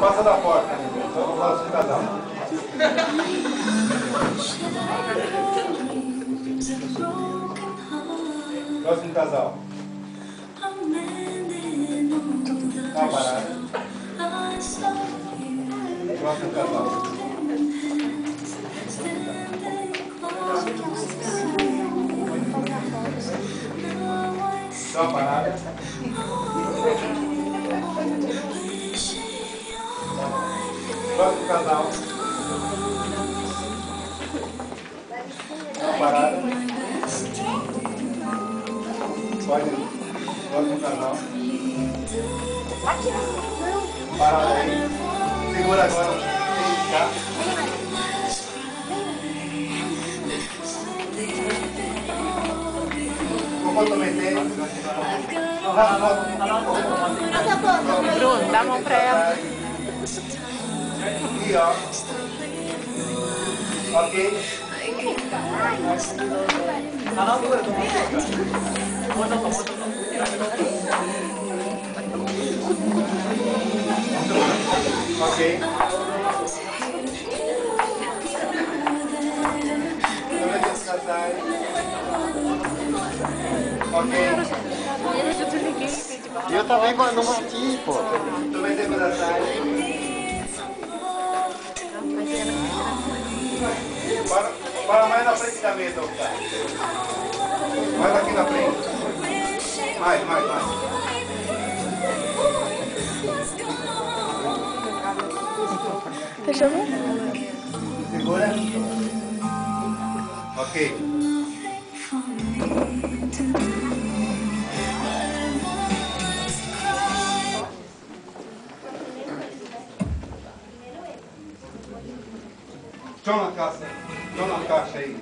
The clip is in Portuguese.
passa da porta. Só no próximo casal. Próximo casal. Dá uma parada. Próximo casal. Dá uma. Próximo casal. Uma parada. Pode ir. Próximo casal. Parada aí. Segura agora. Tá? Vou comprometer. Bruno, dá a mão pra ela. Aqui, ó. Ok? Ok. Promete os casais. Ok. Eu desliguei e pedi pra Eu também não bati, pô. Os casais. Para, mais na frente da mesa, Octavio. Mais aqui na frente. Mais, mais, mais. Ver. Segura. Ok. Joga na caixa. Joga na caixa aí.